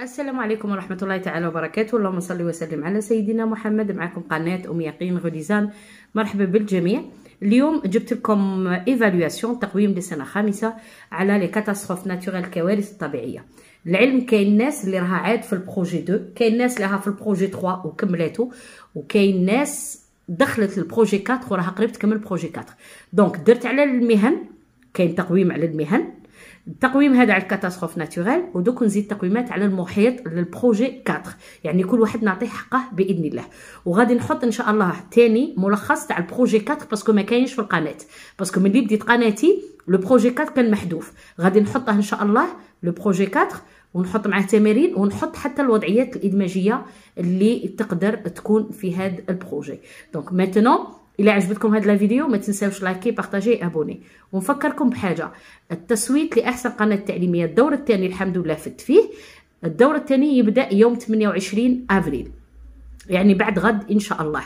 السلام عليكم ورحمة الله تعالى وبركاته. اللهم صل وسلم على سيدنا محمد. معكم قناة أم يقين غديزان مرحبا بالجميع. اليوم جبت لكم ايفالواسيون تقويم لسنة خامسة على لي كاتاستروف ناتورال الكوارث الطبيعية العلم كاين ناس اللي راها عاد في البروجي 2 كاين ناس اللي راها في البروجي 3 وكملاتو وكاين ناس دخلت البروجي 4 وراها قريب تكمل البروجي 4 دونك درت على المهن كاين تقويم على المهن. التقويم هذا على الكاتاستروف ناتورال ودوك نزيد تقويمات على المحيط للبروجي 4 يعني كل واحد نعطيه حقه بإذن الله. وغادي نحط إن شاء الله تاني ملخص تاع البروجي 4 باسكو ما كاينش في القناة. باسكو ملي بديت قناتي لو بروجي 4 كان محذوف. غادي نحطه إن شاء الله لو بروجي 4 ونحط معاه تمارين ونحط حتى الوضعيات الإدماجية اللي تقدر تكون في هذا البروجي. دونك ماتنون إلى عجبتكم هذا الفيديو ما تنساوش لايكي بارطاجي أبوني. ونفكركم بحاجة التصويت لأحسن قناة تعليمية الدور الثاني الحمد لله فت فيه. الدور الثاني يبدأ يوم 28 افريل يعني بعد غد إن شاء الله.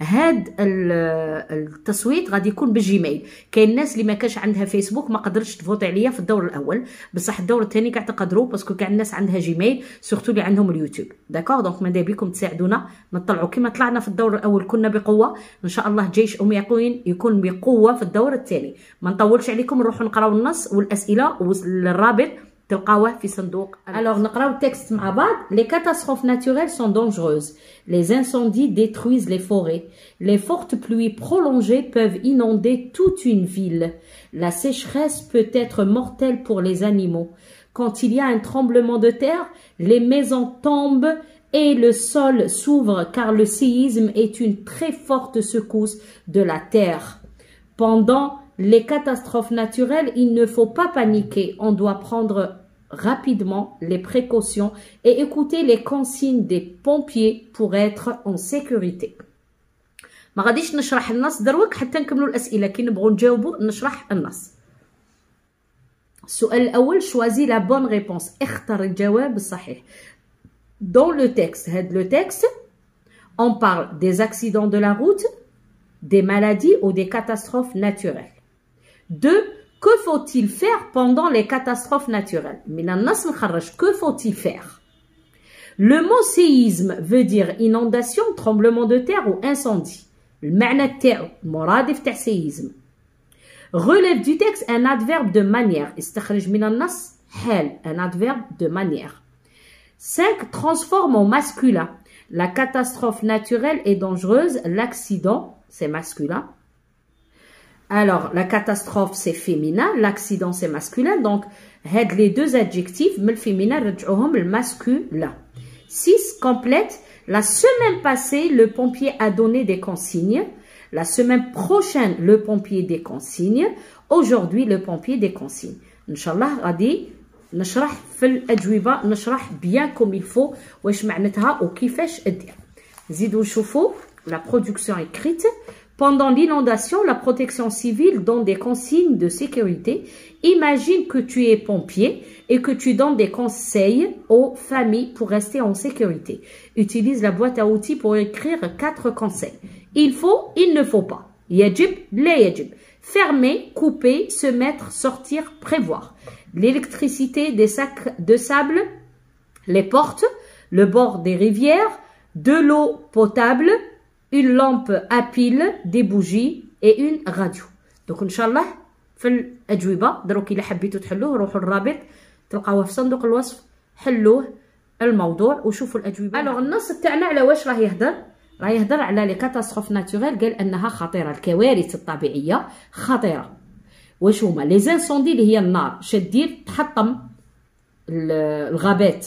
هاد التصويت غادي يكون بالجيميل كاين الناس اللي ما كانش عندها فيسبوك ما قدرتش تفوت عليا في الدور الأول. بصح الدور الثاني كاع تقدروا باسكو كاع الناس عندها جيميل سورتو اللي عندهم اليوتيوب. داكوغ دونك ماذا بكم؟ تساعدونا. نطلعوا كما طلعنا في الدور الأول كنا بقوة. إن شاء الله جيش أم يقين يكون بقوة في الدور الثاني ما نطولش عليكم نروحوا نقراو النص والأسئلة والرابط. تلقاوه في صندوق alors نقراو التكست مع بعض les catastrophes naturelles sont dangereuses les incendies détruisent les forêts les fortes pluies prolongées peuvent inonder toute une ville la sécheresse peut être mortelle pour les animaux quand il y a un tremblement de terre les maisons tombent et le sol s'ouvre car le séisme est une très forte secousse de la terre pendant les catastrophes naturelles, il ne faut pas paniquer. On doit prendre rapidement les précautions et écouter les consignes des pompiers pour être en sécurité. ما غاديش نشرح النص دروك حتى نكملوا الاسئله كي نبغوا نجاوبوا نشرح النص السؤال الاول شوازي لا بون ريبونس اختر الجواب الصحيح dans le texte هاد le texte on parle des accidents de la route des maladies ou des catastrophes naturelles deux, que faut-il faire pendant les catastrophes naturelles? Que faut-il faire? Le mot séisme veut dire inondation, tremblement de terre ou incendie. Le séisme. Relève du texte un adverbe de manière. Un adverbe de manière. 5. Transforme en masculin. La catastrophe naturelle est dangereuse. L'accident, c'est masculin. Alors, la catastrophe, c'est féminin, l'accident, c'est masculin. Donc, les deux adjectifs, le féminin, le masculin. 6. Complète. La semaine passée, le pompier a donné des consignes. La semaine prochaine, le pompier des consignes. Aujourd'hui, le pompier des consignes. Inch'Allah, غادي نشرح في الأجوبة نشرح bien comme il faut واش معناتها وكيفاش ادير. زيدوا نشوفوا la production écrite. pendant l'inondation, la protection civile donne des consignes de sécurité. Imagine que tu es pompier et que tu donnes des conseils aux familles pour rester en sécurité. Utilise la boîte à outils pour écrire quatre conseils. Il faut, il ne faut pas. Yajib, la yajib. Fermer, couper, se mettre, sortir, prévoir. L'électricité des sacs de sable, les portes, le bord des rivières, de l'eau potable, une lampe à pile des bougies et une radio. ان شاء الله في الاجوبه دروك الا حبيتوا تحلوه روحوا الرابط تلقاوه في صندوق الوصف حلوة الموضوع وشوفوا الاجوبه الوغ النص تاعنا على واش راه يهضر؟ راه يهضر على لي كاتاستروف ناتوريل قال أنها خطيرة. الكوارث الطبيعية خطيرة. واش هما؟ لي زانسوندي اللي هي النار. شدير تحطم الغابات.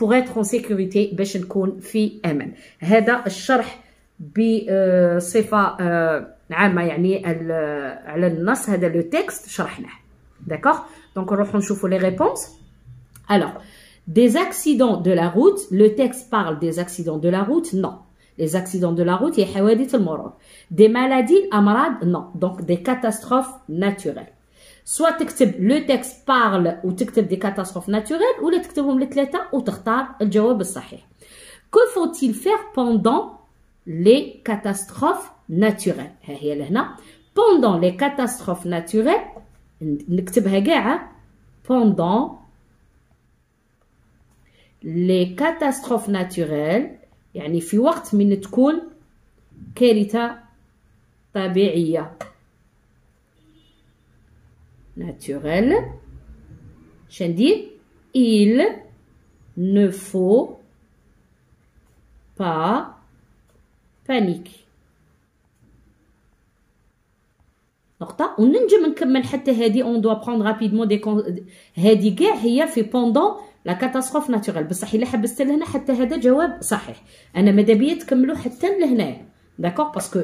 بوغ اتر اون سيكوريتي باش نكون في امان هذا الشرح بصفه عامه يعني على النص هذا لو تكست شرحناه داكوغ دونك نروحو نشوفو لي ريبونس الوغ des accidents de la route le texte parle des accidents de la route non les accidents de la route هي حوادث المرور des maladies الامراض non donc des catastrophes naturelles soit تكتب le texte parle ou تكتب des catastrophes naturelles ولا تكتبهم الثلاثه وتختار الجواب الصحيح que faut-il faire pendant les catastrophes naturelles ها هي لهنا pendant les catastrophes naturelles نكتبها كاع pendant les catastrophes naturelles يعني في وقت من تكون كارثة طبيعية naturelle شندير il ne faut pas paniquer نقطة وننجم نكمل حتى هذه اون دوا بروند رابيدمون دي هذه كاع هي في بوندون لا كاتاستروف ناتورال بصح الا حبست لهنا حتى هذا جواب صحيح انا ماذا بيا تكملوا حتى لهنايا داكوغ باسكو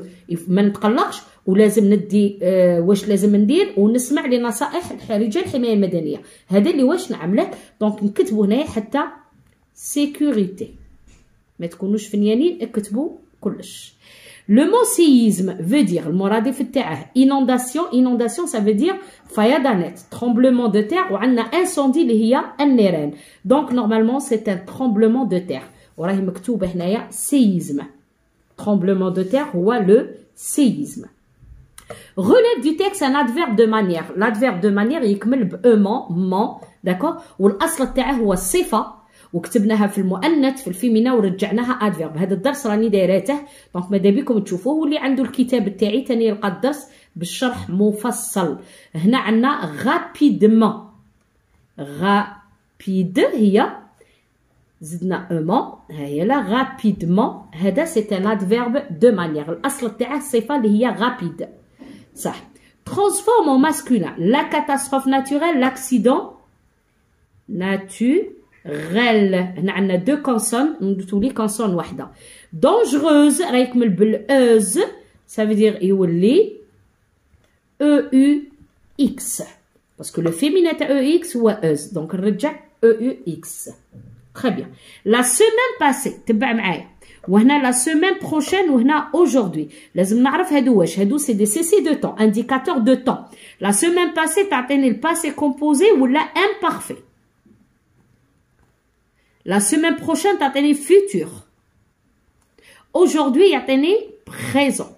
ما نتقلقش ولازم ندي آه واش لازم ندير ونسمع لنصائح رجال الحمايه المدنيه هذا اللي واش نعمله دونك نكتبوا هنايا حتى سيكوريتي ما تكونوش فنيانين اكتبوا كلش Le mot séisme veut dire, le moradif inondation, inondation ça veut dire fayadanet, tremblement de terre ou un incendie li hiya an Donc normalement c'est un tremblement de terre. وراه مكتوب هنايا séisme. Tremblement de terre ou le séisme. Relève du texte un adverbe de manière. L'adverbe de manière يكمل بأمان, man, d'accord والأصل تاعه هو الصفة وكتبناها في المؤنث في الفيمينا ورجعناها ادفيرب هذا الدرس راني دايراته دونك ماذا بكم تشوفوه واللي عنده الكتاب تاعي تاني يلقى الدرس بالشرح مفصل هنا عندنا غابيدمون غابيد هي زدنا اومون ها هي لا غابيدمون هذا سي ان ادفيرب دو مانيير الاصل تاعه الصفه اللي هي غابيد صح transforme en masculin la catastrophe naturelle l'accident nature غل هنا عندنا دو كونسون تولي كونسون وحده دونجروز راه يكمل بالاوز سا دير يولي او يو اكس باسكو لو فيمينا تاع او اكس هو اوز دونك نرجع او يو اكس تري بيان لا سيمين باسي تبع معايا وهنا لا سيمين بروشين وهنا اوجوردي لازم نعرف هادو واش هادو سي دي سي سي دو طون انديكاتور دو طون لا سيمين باسي تعطيني الباسي كومبوزي ولا امبارفي La semaine prochaine, tu as futur. Aujourd'hui, tu as présent.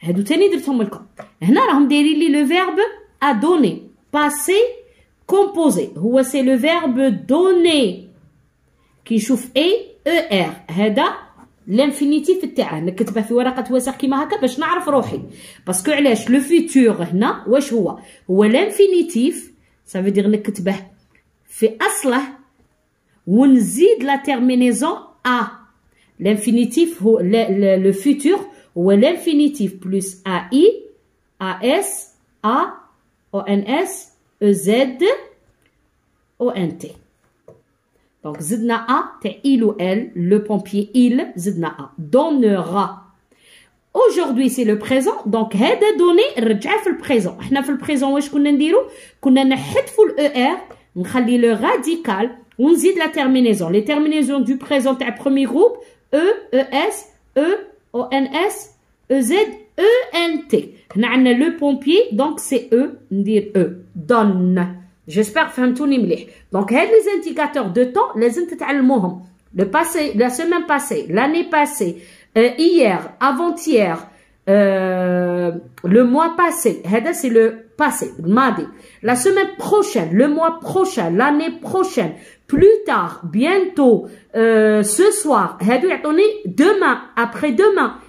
هادو تاني درتهم لكم هنا راهم دايرين لي لو فيرب ا دوني باسي كومبوزي هو سي لو فيرب دوني كي نشوف اي او ار هذا لانفينيتيف تاعه نكتبه في ورقه وسخ كيما هكا باش نعرف روحي باسكو علاش لو فيتور هنا واش هو هو لانفينيتيف سافو دير نكتبه في أصله ونزيد لا تيرمينيزون ا l'infinitif هو le futur هو l'infinitif plus AI AS A ONS EZ ONT donc زدنا A تاع il ou elle le pompier il زدنا A donnera aujourd'hui c'est le présent donc هذا donné نرجعه في البريزون احنا في البريزون واش كنا نديرو كنا نحذفوا الاو ار نخلي le radical ونزيد la terminaison les terminaisons du présent تاع premier groupe E ES E ONS Z E N T. On le pompier, donc c'est E, dire E. Donne. J'espère que vous avez Donc, les indicateurs de temps, les indicateurs le passé, la semaine passée, l'année passée, euh, hier, avant-hier, euh, le mois passé, c'est le passé, mardi. La semaine prochaine, le mois prochain, l'année prochaine, plus tard, bientôt, euh, ce soir, demain, après-demain,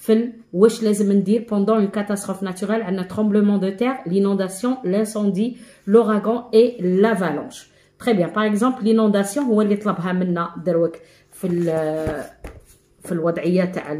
في واش لازم ندير بوندون اون كاتاستروف ناتوريل عندنا ترومبلومون دو تير لينونداسيون لانسوندي لوراغون اي لافالونش تري بيان باغ اكزومبل لينونداسيون هو اللي طلبها منا دروك في في الوضعيه تاع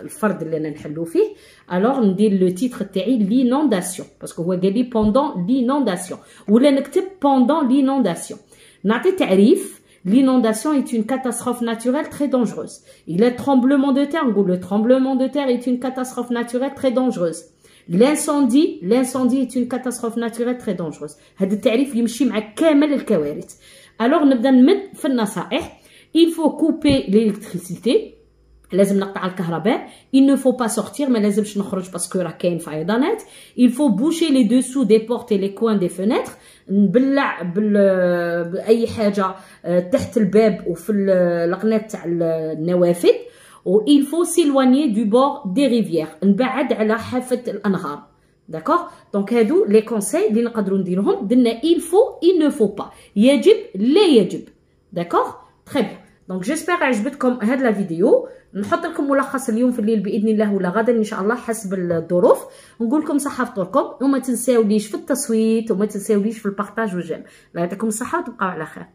الفرد اللي انا نحلو فيه الوغ ندير لو تيتر تاعي لينونداسيون باسكو هو قال لي بوندون لينونداسيون ولا نكتب بوندون لينونداسيون نعطي تعريف L'inondation est une catastrophe naturelle très dangereuse. Il est tremblement de terre, le tremblement de terre est une catastrophe naturelle très dangereuse. L'incendie, l'incendie est une catastrophe naturelle très dangereuse. هذا التعريف يمشي مع كامل الكوارث. Alors نبدا نمد في النصائح. Il faut couper l'électricité. لازم نقطع الكهرباء. Il ne faut pas sortir ما لازمش نخرج باسكو راه كاين فيضانات il faut boucher les dessous des portes et les coins des fenêtres. نبلع بال... بأي حاجة تحت الباب وفي القناة تاع النوافذ. و il faut s'éloigner du bord des rivières. نبعد على حافة الأنهار. داكوغ دونك هادو لي كونساي اللي نقدروا نديرهم. درنا il faut il ne faut pas. يجب لا يجب. داكوغ تري بيان دونك جيسبر عجبتكم هاد لا فيديو نحط لكم ملخص اليوم في الليل بإذن الله ولا غدا إن شاء الله حسب الظروف. نقول لكم صحة فطوركم وما تنساوليش في التصويت وما تنساوليش في البارطاج الله يعطيكم الصحة وتبقاو على خير.